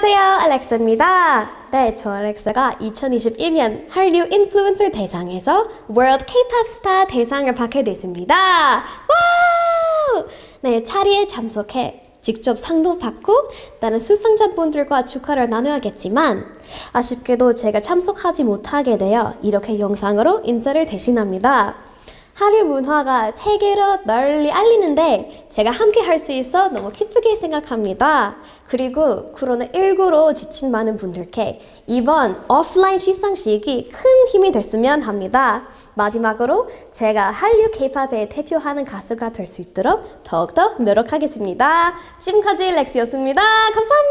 안녕하세요, 알렉사입니다. 네, 저 알렉사가 2021년 한류 인플루언서 대상에서 World K-pop 스타 대상을 받게 됐습니다. Wow! 네, 자리에 참석해 직접 상도 받고 다른 수상자분들과 축하를 나눠야겠지만 아쉽게도 제가 참석하지 못하게 되어 이렇게 영상으로 인사를 대신합니다. 한류 문화가 세계로 널리 알리는데 제가 함께 할 수 있어 너무 기쁘게 생각합니다. 그리고 코로나19로 지친 많은 분들께 이번 오프라인 시상식이 큰 힘이 됐으면 합니다. 마지막으로 제가 한류 케이팝에 대표하는 가수가 될 수 있도록 더욱더 노력하겠습니다. 지금까지 렉스였습니다. 감사합니다.